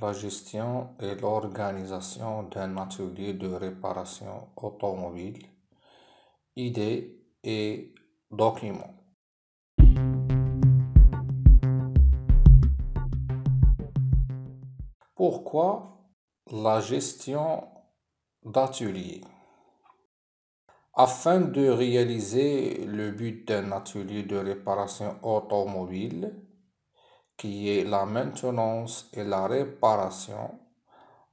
la gestion et l'organisation d'un atelier de réparation automobile, idées et documents. Pourquoi la gestion d'atelier? Afin de réaliser le but d'un atelier de réparation automobile, qui est la maintenance et la réparation,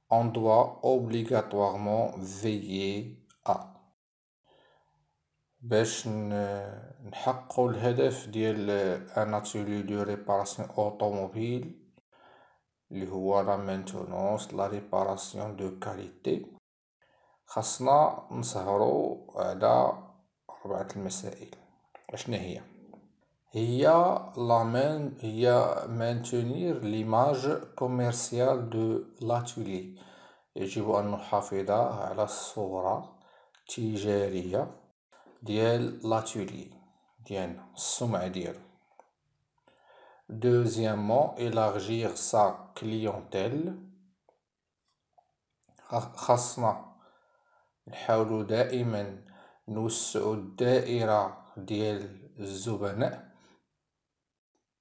on doit obligatoirement veiller à. باش نحققوا الهدف ديال un atelier de réparation automobile اللي هو la maintenance la réparation de qualité خاصنا نسهروا على أربعة المسائل. اشنا هي؟ هي لا هي maintenir l'image commerciale de l'atelier يجب أن نحافظ على الصورة التجارية ديال l'atelier ديالنا السمعة ديالو. deuxièmement élargir sa clientèle. خاصنا نحاولو دائما نوسعو الدائرة ديال الزبناء.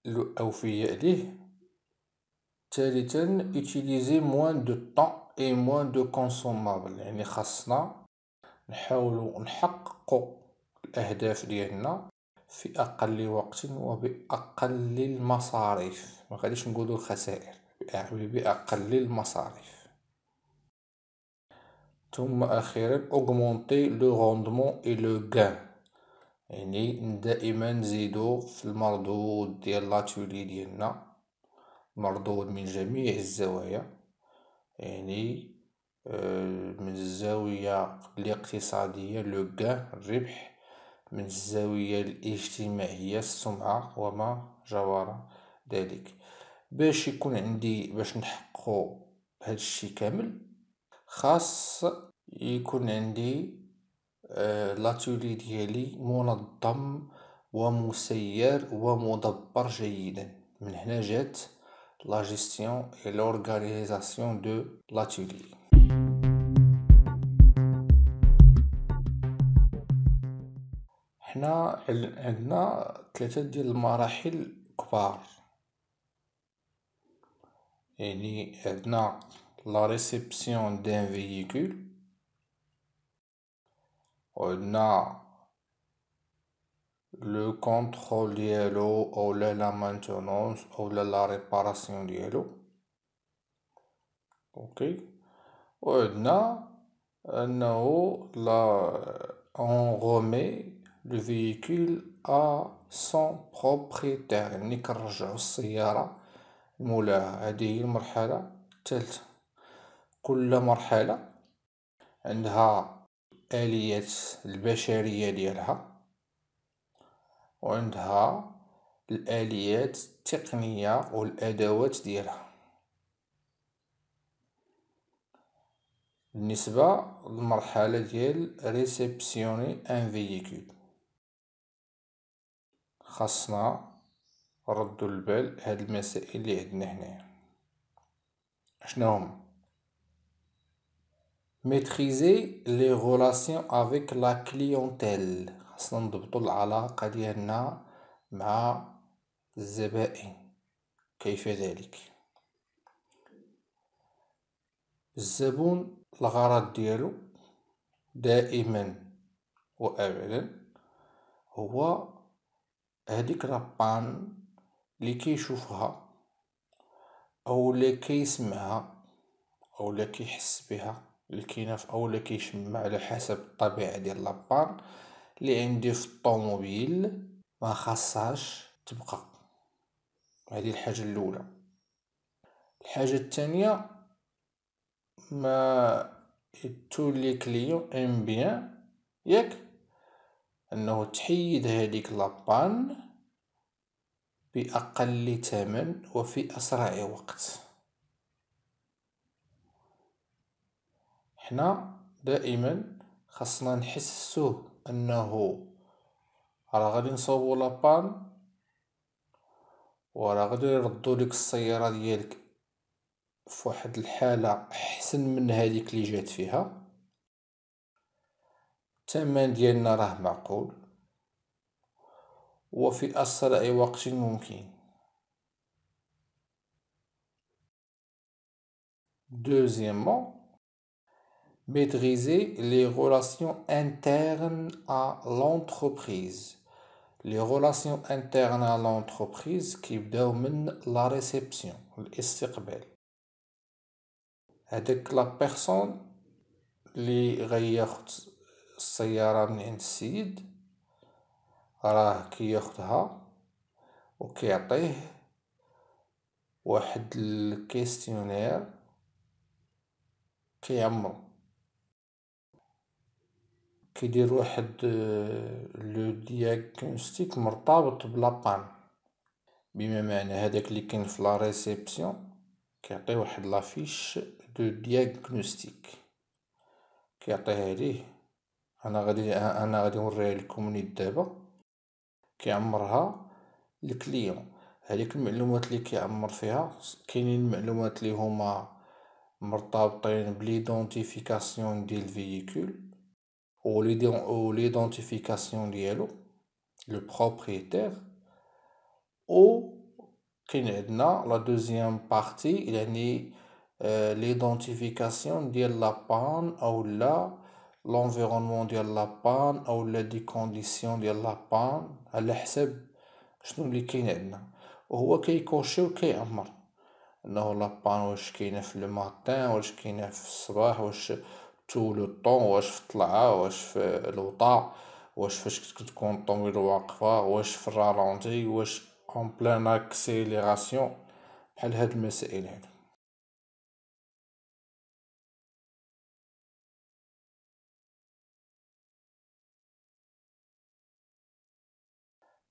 الأوفياء ليه ثالثا utiliser moins de temps et moins de consommables يعني خاصنا نحاولو نحققو الأهداف ديالنا في أقل وقت وبأقل المصاريف ما غاديش نقولو الخسائر بأقل المصاريف ثم أخيرا augmenter le rendement et le gain. يعني دائما نزيدو في المردود ديال لاتولي ديالنا مردود من جميع الزوايا. يعني من الزاوية الاقتصادية لو الربح من الزاوية الاجتماعية السمعة وما جاور ذلك. باش يكون عندي باش نحققو هاد الشي كامل خاص يكون عندي آه l'atelier ديالي منظم ومسير ومدبر جيدا من هنا جات la gestion et l'organisation de l'atelier حنا عندنا ثلاثة ديال المراحل كبار. يعني عندنا la réception d'un véhicule وعندنا le contrôle ديالو اولا la maintenance اولا la réparation ديالو OK وعندنا انه là on remet le véhicule à son propriétaire يعني كنرجعو السيارة لمولاها هادي هي المرحلة الثالثة كل مرحلة عندها الآليات البشرية ديالها وعندها الآليات التقنية والأدوات ديالها. بالنسبة للمرحلة ديال réceptionner un véhicule خاصنا ردو البال هاد المسائل اللي عندنا هنايا. شنو هما؟ maîtriser les relations avec la clientèle خاصنا نضبطو العلاقة ديالنا مع الزبائن كيف ذلك الزبون الغرض ديالو دائما وابدا هو هاديك لابان لي كيشوفها أو لي كيسمعها أو لا كيحس بها اللي أو لا كيشم على حسب الطبيعة ديال لابان اللي عندي في الطوموبيل ما خاصهاش تبقى. هذه الحاجة الأولى. الحاجة الثانية mais tous les clients aiment bien ياك أنه تحيد هذيك la panne بأقل ثمن وفي أسرع وقت. حنا دائما خاصنا نحسوه أنه راه غادي نصوبو لابان وراه غادي يردو ليك السيارة ديالك فواحد الحالة أحسن من هاديك اللي جات فيها. الثمن ديالنا راه معقول وفي أسرع وقت ممكن. Deuxièmement, maîtriser les relations internes à l'entreprise. Les relations internes à l'entreprise qui من la réception, الاستقبال. هذاك la personne اللي غياخد السيارة من عند السيد راه كياخدها وكيعطيه واحد ال questionnaire كيعمرو كيدير واحد le diagnostic مرتبط ب la panne. بما معنى هداك اللي كاين في la réception كيعطي واحد la fiche de diagnostic كيعطيها ليه أنا غادي أنا غادي نوريها لكم نيت دابا. كيعمرها ال client. هذيك المعلومات اللي كيعمر فيها كاينين المعلومات اللي هما مرتبطين ب l'identification ديال ال véhicule. و l'identification ديالو le propriétaire و كاين عندنا la deuxième partie يعني l'identification ديال la panne اولا l'environnement ديال la panne اولا des conditions ديال la panne على حساب شنو اللي كاين عندنا وهو كي cocher و كيعمر انه la panne واش كاينة في le matin واش كاينة في الصباح واش tout le temps واش في الطلعة واش في الوطا واش فاش كتكون الطوموبيل واقفه واش في ال ralenti واش en pleine accélération بحال هاد المسائل هادو.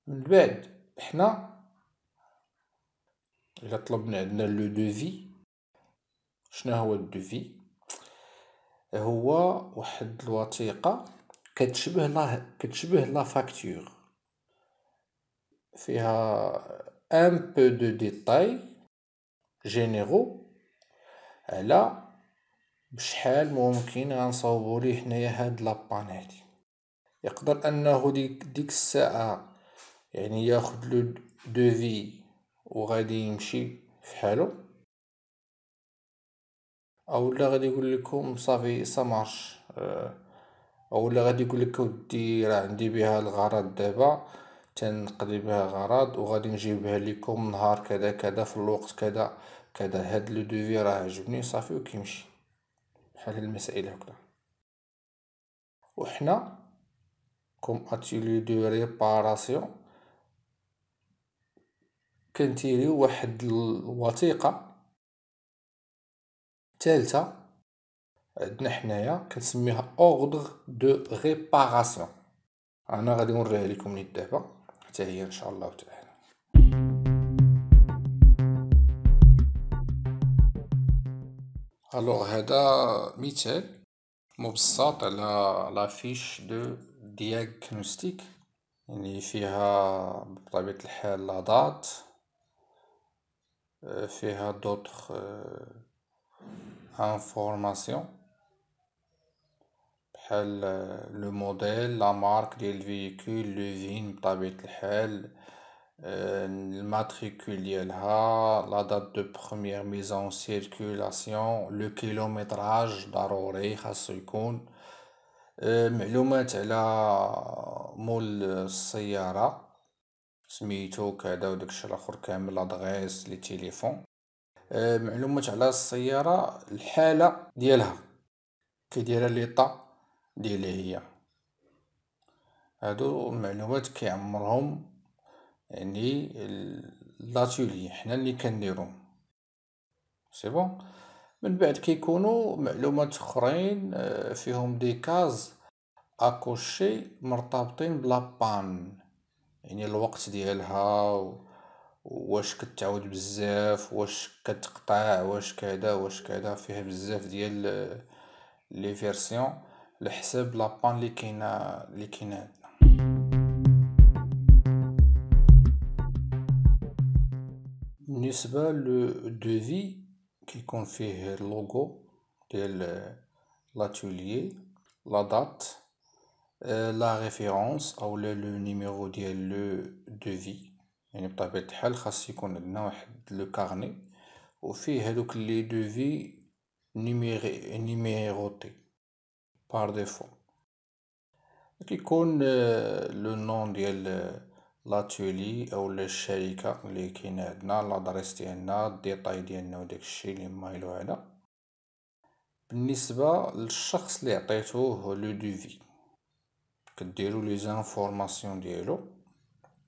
من بعد حنا إلا طلبنا عندنا le devis شنو هو ال devis؟ هو واحد الوثيقة كتشبه لا كتشبه la facture فيها un peu de détails généraux على بشحال ممكن غنصوبو ليه حنايا هاد la panne هادي يقدر أنه ديك ديك الساعة يعني ياخد لو دوفي وغادي يمشي فحالو اولا غادي يقول لكم صافي سامارش اولا غادي يقول لك ودي راه عندي بها الغرض دابا. تنقضي بها غرض وغادي نجيبها لكم نهار كذا كذا في الوقت كذا كذا. هاد لو دوفي راه عجبني صافي وكيمشي. بحال المسائل هكذا. وحنا comme atelier de réparation. كنتيريو واحد الوثيقة. ثالثة عندنا حنايا كنسميها ordre de réparation أنا غادي نوريها لكم نيت دابا حتى هي إن شاء الله تعالى alors هذا مثال مبسط على la fiche de diagnostic يعني فيها بطبيعة الحال la date فيها d'autres informations بحال le modèle la marque ديال ال véhicule le فين بطبيعة الحال ال matricule ديالها la date de première mise en circulation le kilométrage ضروري خاصو يكون معلومات على مول السيارة سميتو كذا وداكشي الأخر كامل l'adresse le téléphone معلومات على السيارة الحالة ديالها. كيديرها l'état ديالها هي. هادو معلومات كيعمرهم يعني l'atelier حنا اللي كنديروهم c'est bon من بعد كيكونوا معلومات أخرين فيهم des cases à cocher مرتبطين ب la panne. يعني الوقت ديالها واش كتعاود بزاف واش كتقطع واش كذا واش كذا فيها بزاف ديال les versions على حساب la panne اللي كاينة اللي كاينة عندنا. بالنسبة le devis كيكون فيه اللوغو ديال l'atelier la date la référence أو le numéro ديال le devis. يعني بطبيعة الحال خاص يكون عندنا واحد le carnet وفيه هادوك les devis numéri numérotés par défaut كيكون le nom ديال l'atelier اولا الشركة اللي كاينة عندنا l'adresse ديالنا الديطاي ديالنا وداكشي اللي مايلو على بالنسبة للشخص اللي عطيتوه le devis كديرو les informations ديالو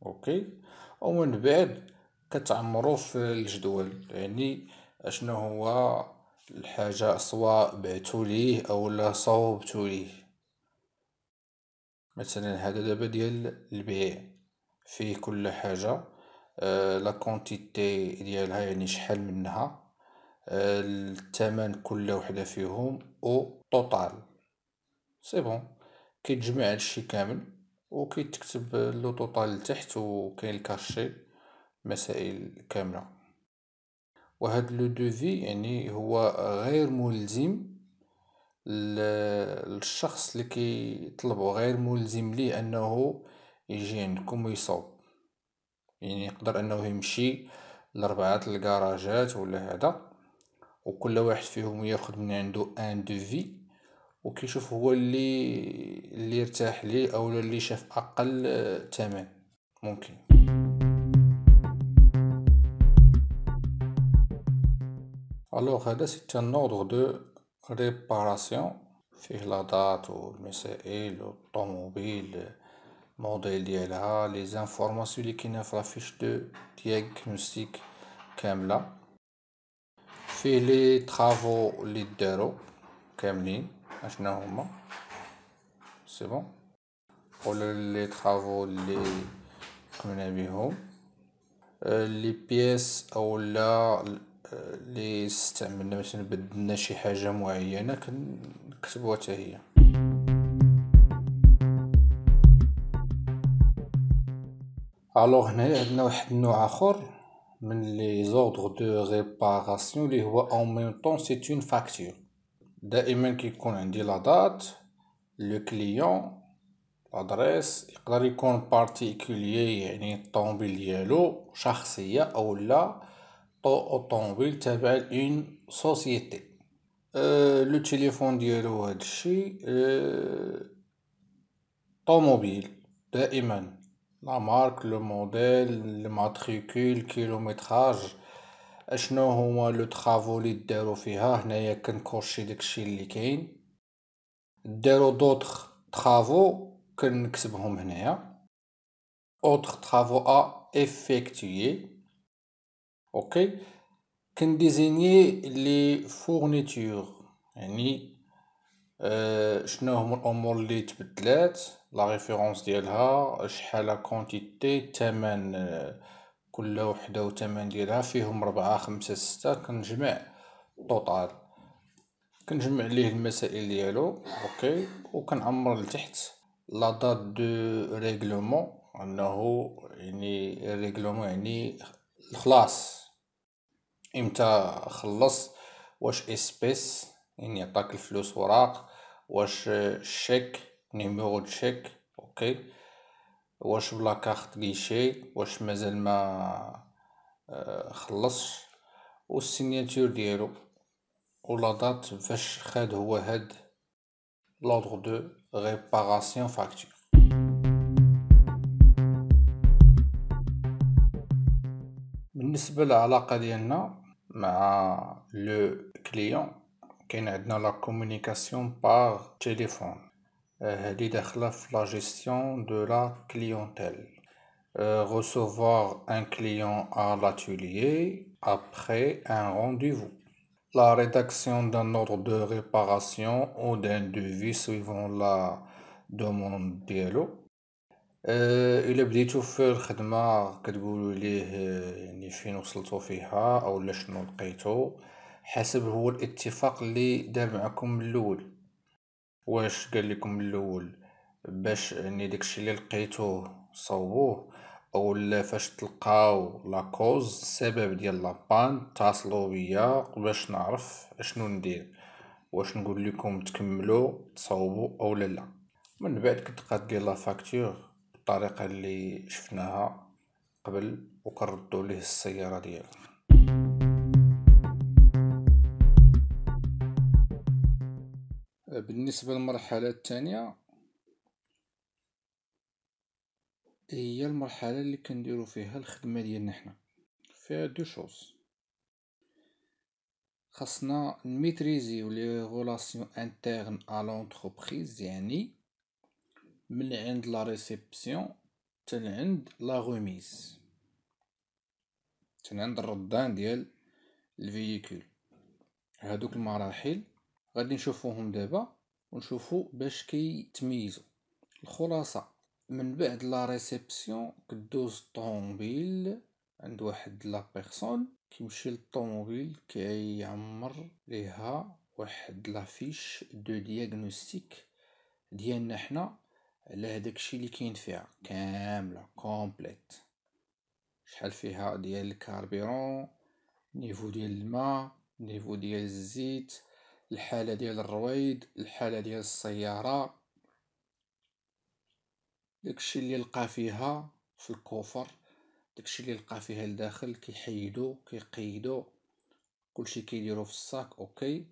OK ومن بعد كتعمرو في الجدول يعني أشنو هو الحاجة سواء بعتو ليه اولا صوبتو ليه. مثلا هذا دابا ديال البيع فيه كل حاجة آه la quantité ديالها يعني شحال منها آه الثمن كل وحدة فيهم au total c'est bon كيتجمع هادشي كامل. وكيتكتب le total لتحت وكاين ال cachet مسائل كاملة. وهاد le devis يعني هو غير ملزم للشخص اللي كيطلبو غير ملزم ليه أنه يجي عندكم ويصوب يعني يقدر أنه يمشي لربعة الكراجات ولا هذا وكل واحد فيهم ياخد من عنده ان دوفي وكيشوف هو اللي اللي يرتاح ليه أو اللي شاف أقل ثمن ممكن. alors هذا c'est un ordre de réparation فيه la date والمسائل والطوموبيل الموديل ديالها les informations اللي كاينة في la fiche de diagnostic كاملة. فيه les travaux اللي دارو كاملين. اشنا هما c'est bon ولا les travaux اللي قمنا بهم les pièces اولا لي استعملنا مثلا بدلنا شي حاجة معينة كنكتبوها حتى هي alors هنايا عندنا واحد النوع اخر من les ordres de réparation اللي هو en même temps c'est une facture دائما كيكون عندي la date le client l'adresse يقدر يكون particulier يعني ال tomobile ديالو شخصية اولا automobile تابع ل une société le téléphone ديالو هادشي tomobile دائما. la marque le modèle ال matricule kilométrage. أشنو هما les travaux لي دارو فيها؟ هنايا كن cocher داكشي اللي كاين. دارو d'autres travaux كنكتبهم هنايا. autres travaux à effectuer أوكي؟ كن désigner les fournitures يعني آه شنو هما الأمور اللي تبدلات؟ la référence ديالها شحال quantité الثمن آه كل وحدة وثمن ديالها فيهم ربعة خمسة ستة كنجمع total كنجمع ليه المسائل ديالو أوكي؟ وكنعمر لتحت la date de règlement أنه يعني règlement يعني الخلاص إمتى خلص؟ واش espèces؟ يعني عطاك الفلوس وراق واش chèque numéro chèque أوكي؟ واش ب la carte guichet واش مازال ما خلصش وال signature ديالو. و la date فاش خاد هو هاد l'ordre de réparation facture. بالنسبة للعلاقة ديالنا مع le client كاين عندنا la communication par téléphone هادي داخله في la gestion de la clientèle recevoir un client à l'atelier après un rendez-vous. La rédaction d'un ordre de réparation ou d'un devis suivant la demande ديالو إلا بديتو في الخدمة كتقولو ليه يعني فين وصلتو فيها اولا شنو لقيتو حسب هو الاتفاق اللي دار معاكم من الأول. واش قال لكم الأول؟ باش يعني داكشي اللي لقيتوه صوبوه أولا فاش تلقاو la cause السبب ديال la panne اتصلوا بيا باش نعرف أشنو ندير؟ واش نقول لكم تكملوا تصاوبوا أو لا من بعد كتبقى دير la facture بالطريقة اللي شفناها قبل وكنردوا ليه السيارة ديالو. بالنسبة للمرحلة الثانية هي المرحلة اللي كنديرو فيها الخدمة ديالنا حنا. فيها deux choses. خاصنا ن maîtriser يو les relations internes à l'entreprise يعني من عند la réception حتى لعند la remise. حتى عند ال rendre ديال ال véhicule. هادوك المراحل غادي نشوفوهم دابا ونشوفو باش كيتميزو الخلاصة من بعد la réception كدوز ال tomobile عند واحد la personne كيمشي لل tomobile كيعمر ليها واحد la fiche de diagnostic ديالنا حنا على هداك الشيء اللي كاين فيها كاملة complète. شحال فيها؟ ديال ال carburant niveau ديال الماء niveau ديال الزيت. الحالة ديال ال roues الحالة ديال السيارة. داكشي اللي لقى فيها في ال coffre داكشي اللي لقى فيها لداخل كيحيدو كيقيدو. كلشي كيديرو في ال sac أوكي.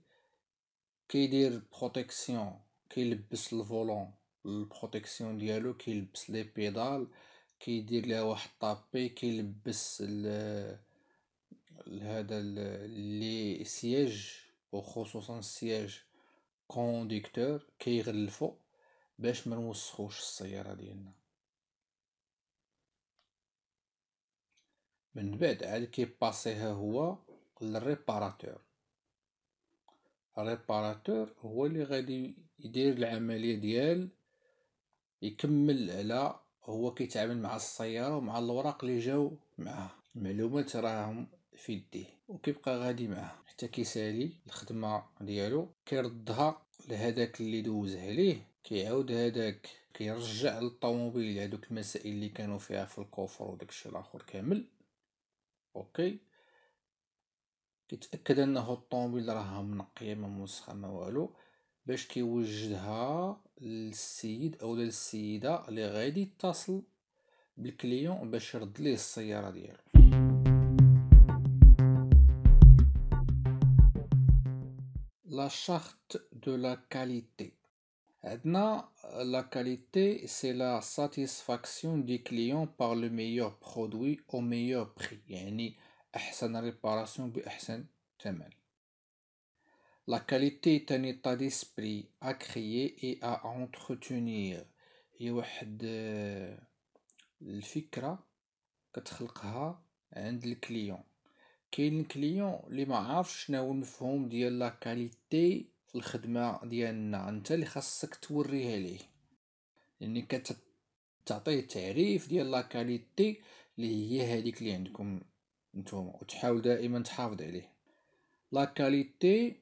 كيدير protection كيلبس ال volant. ال protection ديالو كيلبس les pédales كيدير ليها واحد tapis كيلبس هذا les sièges وخصوصا ال siège conducteur كيغلفو باش ما نوسخوش السيارة ديالنا. من بعد عاد كي passer يها هو لل réparateur. ال réparateur هو اللي غادي يدير العملية ديال يكمل على هو كيتعامل مع السيارة ومع الوراق اللي جاو معاه. المعلومات راهم في يديه وكيبقى غادي معاه. حتى كيسالي الخدمة ديالو كيردها لهداك اللي دوز عليه كيعاود هداك كيرجع لل tomobile هادوك المسائل اللي كانوا فيها في ال coffre وداكشي الآخر كامل. أوكي. كيتأكد أنه ال tomobile راها منقية ما موسخة ما والو. باش كيوجدها للسيد أو للسيدة اللي غادي يتصل بال client باش يرد ليه السيارة ديالو. la charte de la qualité عندنا la qualité c'est la satisfaction du client par le meilleur produit au meilleur prix يعني احسن réparation باحسن ثمن La qualité est un état d'esprit à créer et à entretenir. هي واحد الفكرة كتخلقها عند ال client كاين ال client اللي ما عارفش شنو هو المفهوم ديال la qualité في الخدمة ديالنا. أنت اللي خاصك توريها ليه. يعني كتعطيه تعريف ديال la qualité اللي هي هذيك اللي عندكم نتوما وتحاول دائما تحافظ عليه. la qualité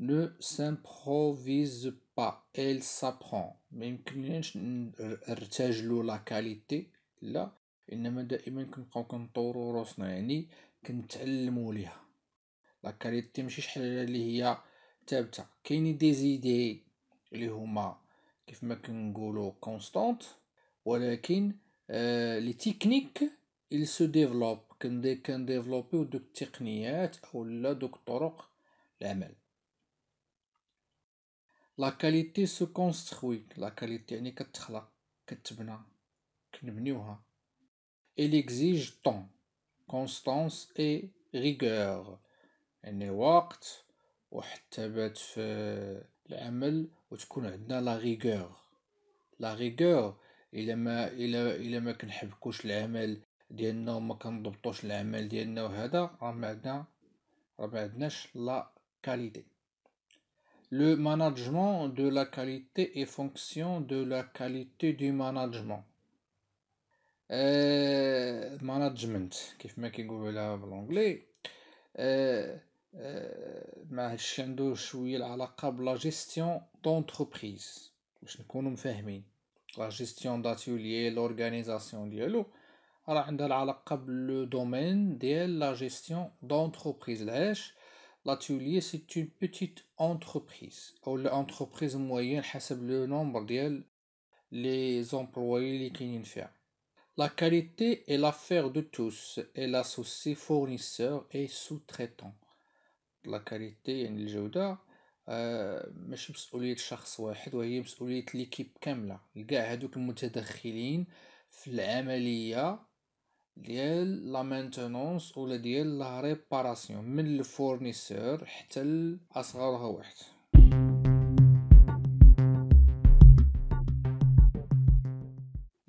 ne s'improvise pas elle s'apprend. ما يمكنناش نرتجلو la qualité لا. إنما دائما كنبقاو كنطورو روسنا يعني كنتعلمو ليها. la qualité ماشي شي حاجة اللي هي ثابتة. كاينين des idées اللي هما كيف ما كنقولو constantes ولكن آه les techniques il se développe. كنديفلوبيو دوك التقنيات أولا دوك طرق العمل. la qualité se construit la qualité يعني كتخلق كتبنى كنبنيوها. Il exige temps. Constance et rigueur. يعني وقت وحتى في العمل وتكون عندنا la rigueur la rigueur إلا ما إلا إلا ما كنحبكوش العمل ديالنا وما كنضبطوش العمل ديالنا وهذا راه ما عندنا راه ما عندناش la qualité Le management de la qualité est fonction de la qualité du management. Euh, management كيف ما كيقولوا بال anglais. euh, ما هادشي عنده شوية العلاقة ب la gestion d'entreprise باش نكونوا مفاهمين. la gestion d'atelier l'organisation ديالو. راه عندها العلاقة ب le domaine ديال la gestion d'entreprise علاش؟ l'atelier c'est une petite entreprise أو لا entreprise moyenne حسب le nombre ديال les employés لي كاينين فيها. La qualité est l'affaire de tous. Elle associe fournisseurs et sous-traitants. La qualité يعني الجودة ماشي مسؤولية شخص واحد وهي مسؤولية l'équipe كاملة لكاع هادوك المتدخلين في العملية ديال la maintenance ولا ديال la réparation من ال fournisseur حتى لاصغرها واحد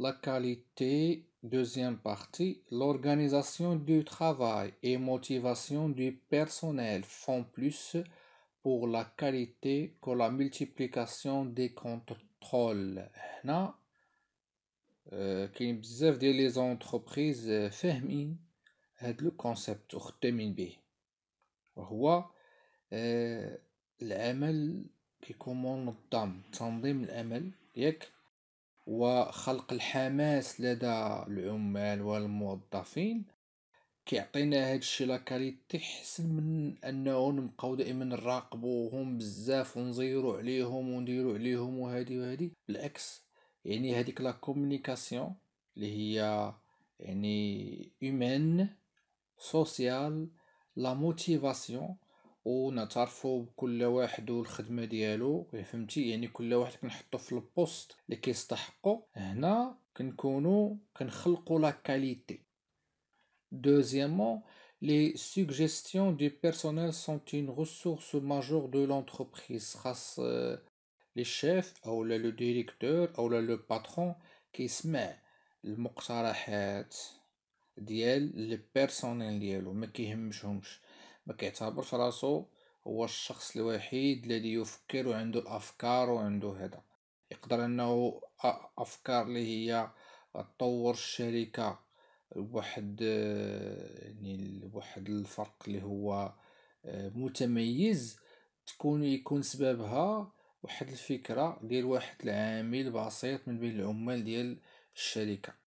La qualité, deuxième partie, l'organisation du travail et motivation du personnel font plus pour la qualité que la multiplication des contrôles. هنا كاين بزاف ديال لي زونتربريز فاهمين هاد لو كونسيبت وخدامين به وهو العمل كيكون منظم تنظيم العمل ياك وخلق الحماس لدى العمال والموظفين كيعطينا هادشي la qualité احسن من أنه نبقاو دائما نراقبوهم بزاف ونزيرو عليهم ونديرو عليهم وهادي وهادي. بالعكس يعني هذيك la communication اللي هي يعني humaine sociale la motivation ونعترفوا بكل واحد والخدمة ديالو فهمتي؟ يعني كل واحد كنحطو في ال poste اللي كيستحقو. هنا كنكونو كنخلقوا la qualité. deuxièmement les suggestions du personnel sont une ressource majeure de l'entreprise خاص les chefs أو le directeur أو le patron كيسمع المقترحات ديال لي بيرسونيل ديالو ما كيهمشهمش ما كيعتبرش راسو هو الشخص الوحيد الذي يفكر وعنده الأفكار وعنده هذا. يقدر أنه أفكار اللي هي تطور الشركة بواحد يعني بواحد الفرق اللي هو متميز تكون يكون سببها واحد الفكرة ديال واحد العامل بسيط من بين العمال ديال الشركة.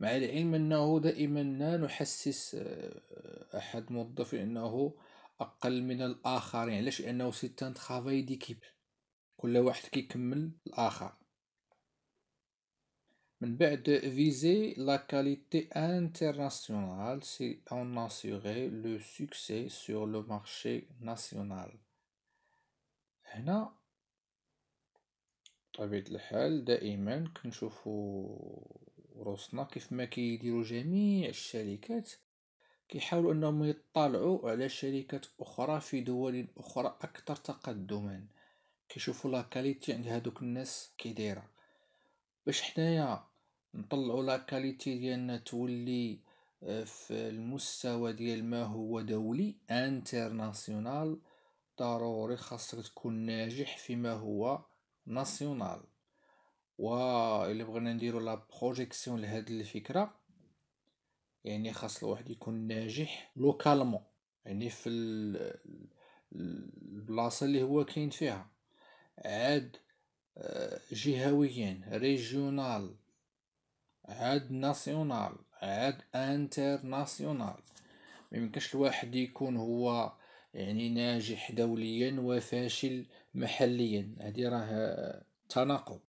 مع العلم أنه دائما نحسس آه، أحد موظف أنه أقل من الآخرين. علاش؟ لأنه c'est un travail d'équipe كل واحد كيكمل الآخر. من بعد viser la qualité internationale c'est assurer le succès sur le marché national هنا بطبيعة الحال دائما كنشوفو روسنا كيف ما كيديروا جميع الشركات كيحاولوا أنهم يطلعوا على شركات أخرى في دول أخرى أكثر تقدما. كيشوفوا la qualité عند هادوك الناس كي دايره باش حنايا نطلعوا la qualité ديالنا تولي آه، في المستوى ديال ما هو دولي international ضروري خاصك تكون ناجح فيما هو national و الا بغينا نديرو la projection لهاد الفكرة. يعني خاص الواحد يكون ناجح localement. يعني في البلاصة اللي هو كاين فيها. عاد آه، جهويا régional. عاد national. عاد international. ميمكنش الواحد يكون هو يعني ناجح دوليا وفاشل محليا. هذه راه تناقض.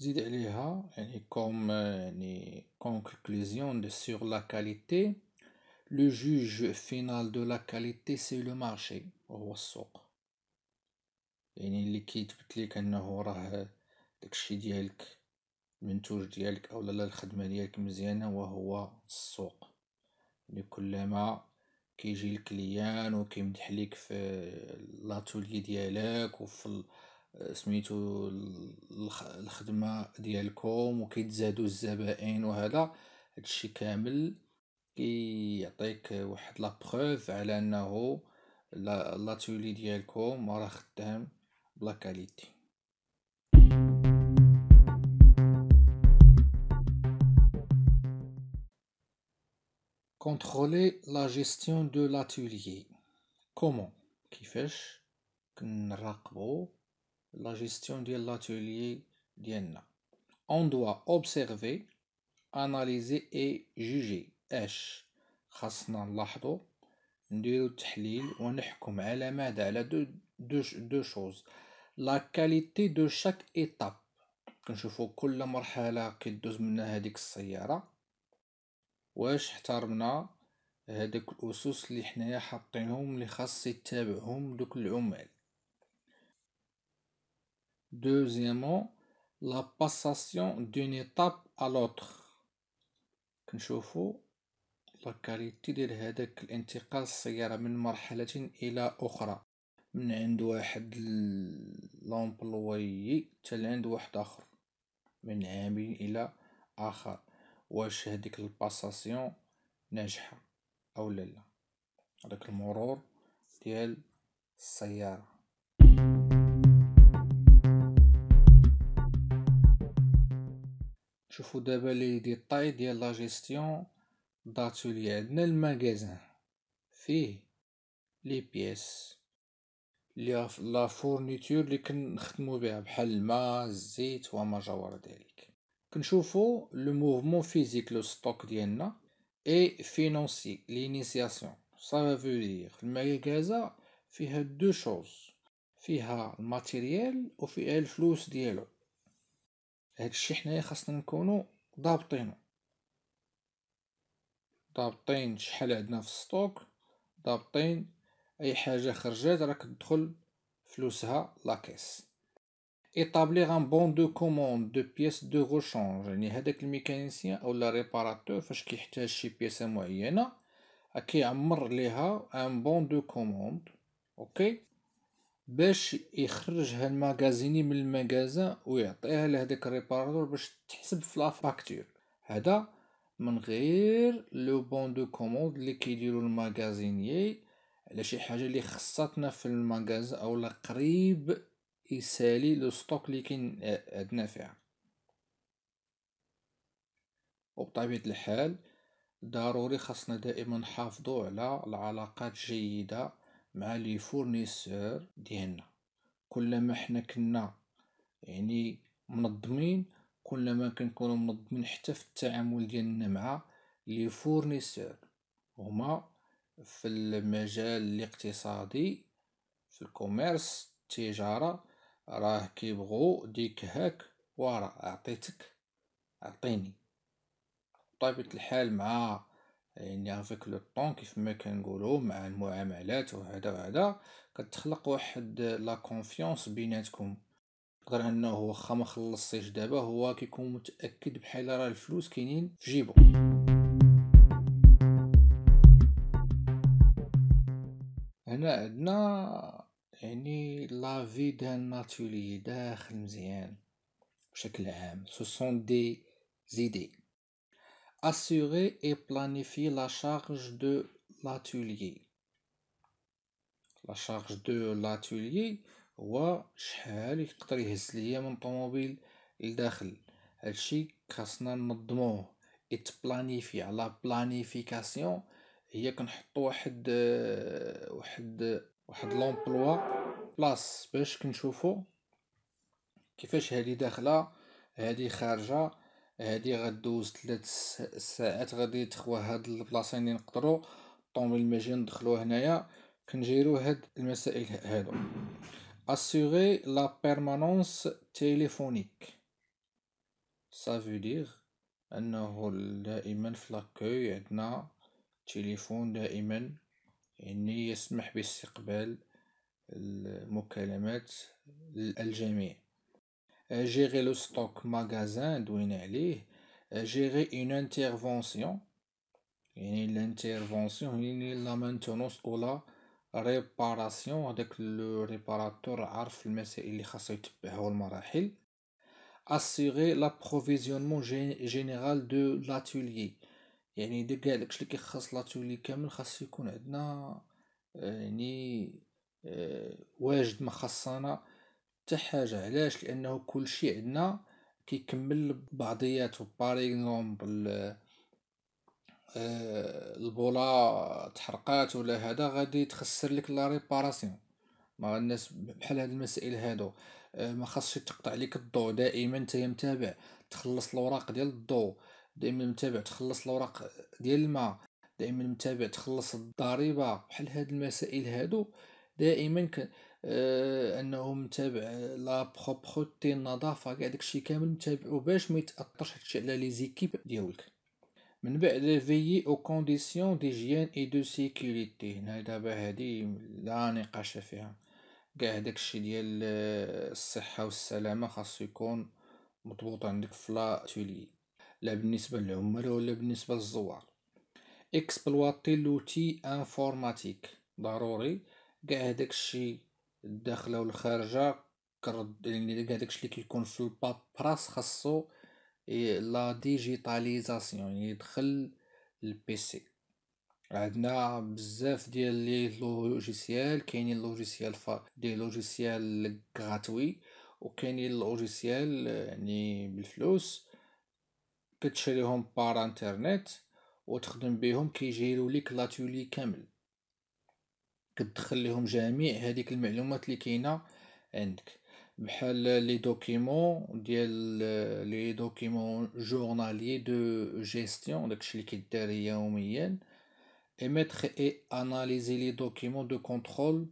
زيد عليها يعني كوم يعني conclusion sur la qualité le juge final de la qualité c'est le marché وهو السوق. يعني اللي كيتبت لك أنه راه داكشي ديالك المنتوج ديالك أو لا الخدمة ديالك مزيانة وهو السوق. يعني كلما كيجي ال client وكيمدح ليك في l'atelier ديالك وفي سميتو الخدمة ديالكم وكيتزادو الزبائن وهذا. هادشي كامل كيعطيك واحد la preuve على أنه l'atelier ديالكم راه خدام ب la qualité Contrôler la gestion de l'atelier. Comment? كيفاش كنراقبو la gestion de l'atelier ديالنا On doit observer analyser et juger اش خاصنا نلاحظو نديرو التحليل ونحكم على ماذا على deux deux deux choses la qualité de chaque étape كنشوفو كل مرحله كيدوز منها هذيك السياره واش احترمنا هادوك الاسس اللي حنايا حاطينهم اللي خاص يتبعهم دوك العمال deuxièmement la passation d'une étape à l'autre كنشوفو la qualité ديال هداك الانتقال السيارة من مرحلة إلى أخرى من عند واحد l'employé حتى لعند واحد آخر. من عامل إلى آخر. واش هاديك ال passation ناجحة أو لا هداك المرور ديال السيارة. شوفو دابا les détails ديال la gestion d'atelier عندنا ال magasin فيه les pièces les la fourniture اللي كنخدمو بها بحال الماء الزيت وما جاور ذلك. كنشوفو le mouvement physique le stock ديالنا et financier l'initiation ça veut dire ال magasin فيها deux choses فيها ال matériel وفيها الفلوس ديالو. هادشي حنايا خاصنا نكونو ضابطينو. ضابطين شحال عندنا في ال stock ضابطين أي حاجة خرجات راه كتدخل فلوسها la caisse établir un bon de commande de pièces de rechange يعني هداك ال mécanicien أو لا réparateur فاش كيحتاج شي pièce معينة كيعمر ليها un bon de commande OK باش يخرجها ال magasinier من ال magasin ويعطيها لهداك ال réparateur باش تحسب في la facture هذا من غير le bon de commande اللي كيديرو ال magasinier على شي حاجة اللي خصاتنا في ال magasin اولا قريب يسالي le stock اللي كاين عندنا فيها. وبطبيعة الحال ضروري خاصنا دائما نحافظوا على العلاقات جيدة مع les fournisseurs ديالنا. كلما حنا كنا يعني منظمين كلما كنكونو منظمين حتى في التعامل ديالنا مع les fournisseurs. هما في المجال الاقتصادي في ال commerce التجارة راه كيبغوا ديك هاك ورا عطيتك عطيني بطبيعة الحال مع يعني avec le temps كيف ما كنقولوا مع المعاملات وهذا وهذا كتخلق واحد la confiance بيناتكم. يقدر أنه واخا ما خلصتيش دابا هو كيكون متأكد بحال راه الفلوس كاينين في جيبو. هنا عندنا يعني la vie dans l'atelier داخل مزيان بشكل عام. ce sont des idées assurer et planifier la charge de l'atelier. la charge de l'atelier هو شحال يقدر يهز ليا من طوموبيل لداخل هادشي خاصنا ننظموه et planifier على planification هي كنحطو واحد واحد واحد لومبلوا بلاص باش كنشوفو كيفاش هادي داخله هادي خارجه هادي غدوز ثلاث ساعات غادي تخوى هاد البلاصة اللي نقدروا الطوموبيل الماجي ندخلوه هنايا كنجيرو هاد المسائل هادو. اسيغي لا بيرمانونس تيليفونيك فو دير أنه دائما في l'accueil عندنا تليفون دائما يعني يسمح باستقبال المكالمات الجميع. Gérer le stock magasin دوينا عليه gérer une intervention. يعني ال intervention يعني la maintenance أو la réparation هداك le réparateur عارف المسائل اللي خاصو يتبعها المراحل assurer l'approvisionnement général de l'atelier. يعني دا كاع داكشي اللي كيخص l'atelier كامل خاص يكون عندنا يعني واجد ما خاصنا حتى حاجة علاش؟ لأنه كلشي عندنا كيكمل بعضياتو par exemple آه، البولا تحرقات ولا هذا غادي تخسر لك la réparation. مع الناس بحال هاد المسائل هادو. آه، ما خاصش تقطع لك الضوء دائما نتايا متابع تخلص الاوراق ديال الضوء دائما متابع تخلص الاوراق ديال الماء. دائما متابع تخلص الضريبة. بحال هاد المسائل هادو دائما انه متابع la propreté النظافه كاع داكشي كامل متابعو باش ما يتأثرش هادشي على les équipes ديالك. من بعد veiller aux conditions d'hygiène et de sécurité هنا دابا هادي لا نقاش فيها. كاع داكشي ديال الصحة والسلامة خاصو يكون مضبوط عندك في l'atelier لا بالنسبة للعمال ولا بالنسبة للزوار. exploiter l'outil informatique ضروري. كاع هداك الشيء الداخلة والخارجة كرد يعني كاع داكشي اللي كيكون في ال paperasse خاصو la digitalisation يعني يدخل ال PC عندنا بزاف ديال les logiciels كاينين logiciels des logiciels gratuits وكاينين logiciels يعني بالفلوس. كتشريهم par internet وتخدم بهم كيجيروا ليك l'atelier كامل. كتدخل لهم جميع هذيك المعلومات اللي كاينة عندك. بحال les documents ديال les documents journaliers de gestion داكشي اللي كيدار يوميا émettre et analyser les documents de contrôle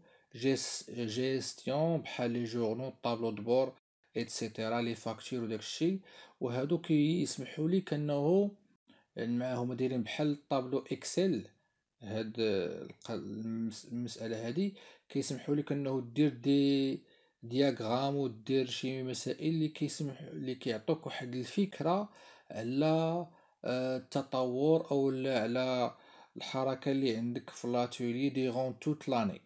gestion بحال les journaux tableau de bord et cetera les factures وداكشي وهادو كيسمحوا لك انه معاهم دايرين بحال ال tableau Excel. هاد المسألة هادي. كيسمحوا لك انه دير des دياغرام ودير شي مسائل اللي كيسمح اللي كيعطوك واحد الفكرة على آه، التطور أو على الحركة اللي عندك في لاتولي ديغون توت لاني.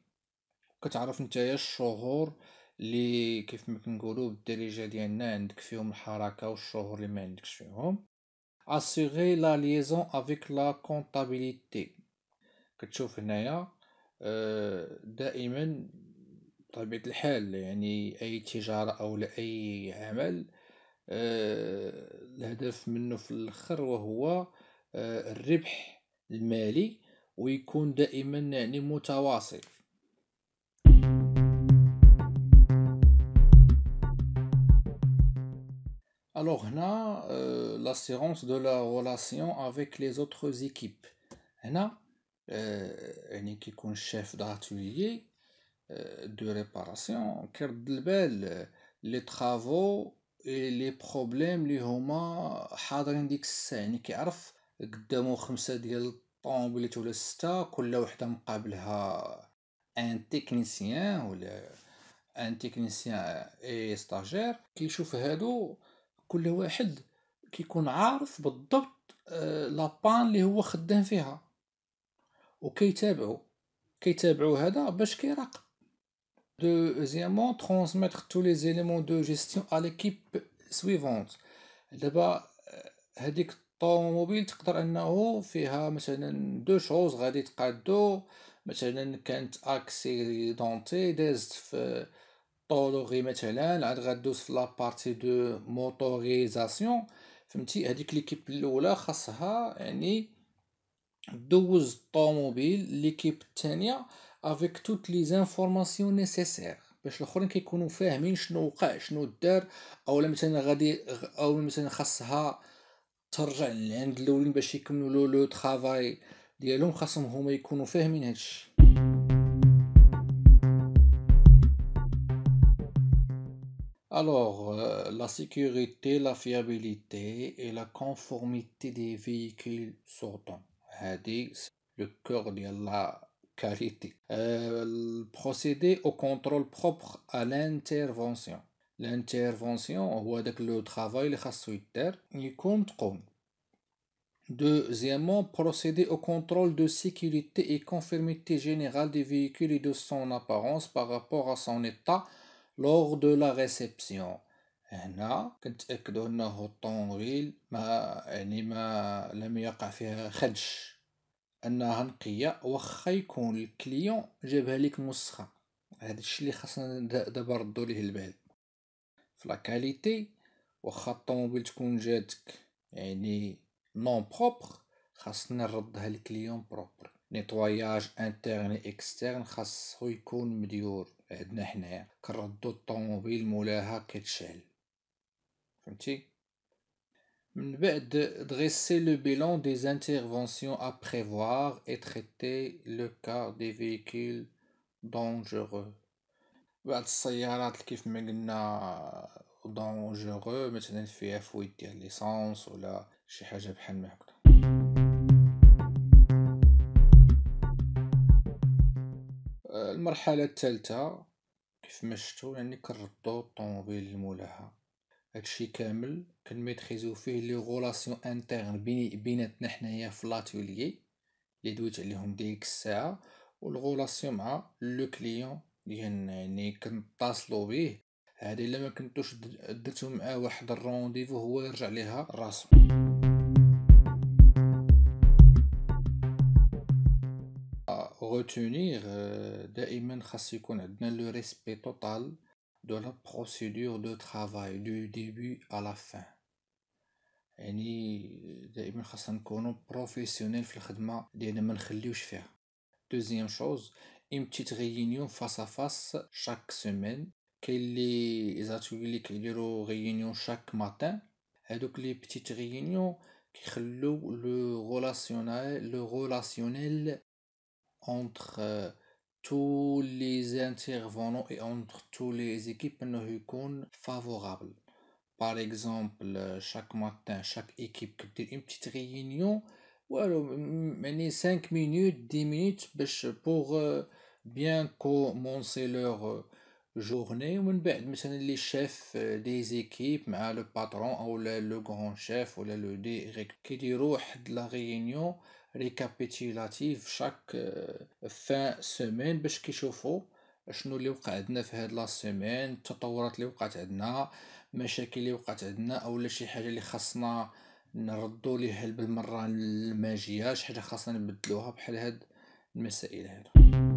كتعرف نتايا الشهور اللي كيف ما كنقولوا بالدارجه ديالنا عندك فيهم الحركة والشهور اللي ما عندكش فيهم. Assurer la liaison avec la comptabilité. كتشوف هنايا آه، دائما بطبيعة الحال يعني أي تجارة أو أي عمل آه، الهدف منه في الآخر وهو آه، الربح المالي ويكون دائما يعني متواصل. Alors هنا l'assurance de la relation avec les autres équipes. هنا يعني كيكون ال chef d'atelier de réparation كيرد البال les travaux et les problèmes لي هما حاضرين ديك الساعة. يعني كيعرف قدامو خمسة ديال الطوموبيلات ولا ستة كل وحدة مقابلها un technicien ولا un technicien et stagiaire كيشوف هادو كل واحد كيكون عارف بالضبط la panne اللي هو خدام فيها. وكيتابعو كيتابعو هذا باش كيراقب. Deuxièmement, transmettre tous les éléments de gestion à l'équipe suivante. دابا هذيك الطوموبيل تقدر أنه فيها مثلا deux choses غادي تقادو مثلا كانت accidentée دازت في tôlerie مثلا عاد غدوز في la partie de motorisation فهمتي؟ هذيك l'équipe الأولى خاصها يعني دوز الطوموبيل l'équipe الثانية avec toutes les informations nécessaires باش الاخرين كيكونوا فاهمين شنو وقع شنو دار أو مثلا غادي أو مثلا خاصها ترجع لعند الأولين باش يكملوا le travail ديالهم خاصهم هما يكونوا فاهمين هادشي Alors, euh, la sécurité, la fiabilité et la conformité des véhicules sortants. C'est le cœur de la qualité. Euh, procéder au contrôle propre à l'intervention. L'intervention هو داك لو travail اللي خاصو يدار يكون تقوم. Deuxièmement, procéder au contrôle de sécurité et conformité générale des véhicules et de son apparence par rapport à son état lors de la réception. هنا كنتأكدوا أنه الطوموبيل ما يعني ما لم يقع فيها خدش. أنها نقية واخا يكون ال client جابها ليك موسخه هذا الشيء اللي خاصنا دابا نردو ليه البال. في la qualité واخا الطوموبيل تكون جاتك. يعني non propre خاصنا نردها لل client propre nettoyage interne externe خاصو يكون مديور. عندنا حنايا. كنردو الطوموبيل مولاها كتشعل فهمتي من بعد dresser le bilan des interventions à prévoir et traiter le cas des véhicules dangereux. بعض السيارات كيف ما قلنا dangereux مثلا فيها fuite ديال l'essence ولا شي حاجة بحال ما هكذا المرحله الثالثه كيف ما شفتو يعني كنردو الطوموبيل لمولاها هادشي كامل كنميتريزيو فيه les relations internes بيناتنا حنايا في l'atelier لي دويت عليهم ديك الساعة وال relation مع le client ديالنا يعني كنتصلو بيه. هادي إلا ما كنتوش درتو معاه واحد ال rendez-vous هو يرجع ليها راسو. retenir دائما خاص يكون عندنا le respect total de la procédure de travail du début à la fin يعني دائما خاصنا نكونو professionnels في الخدمه ديالنا ما نخليوش فيها deuxième chose une petite réunion face à face chaque semaine كاين les ateliers لي كيديرو réunion chaque matin هادوك les petites réunions كيخلو le relationnel le relationnel entre tous les intervenants et entre tous les équipes انه يكون favorable par exemple chaque matin chaque équipe كدير une petite réunion والو يعني 5 minutes 10 minutes باش pour bien commencer leur journée ومن بعد مثلا les chefs des équipes مع le patron أو le grand chef ولا le direct récapitulative chaque fin semaine باش كيشوفوا شنو اللي وقع عندنا في هاد la semaine التطورات اللي وقعت عندنا مشاكل اللي وقعت عندنا اولا شي حاجة اللي خاصنا نردو ليها بالمرة ما جياش حاجة خاصنا نبدلوها بحال هاد المسائل هادو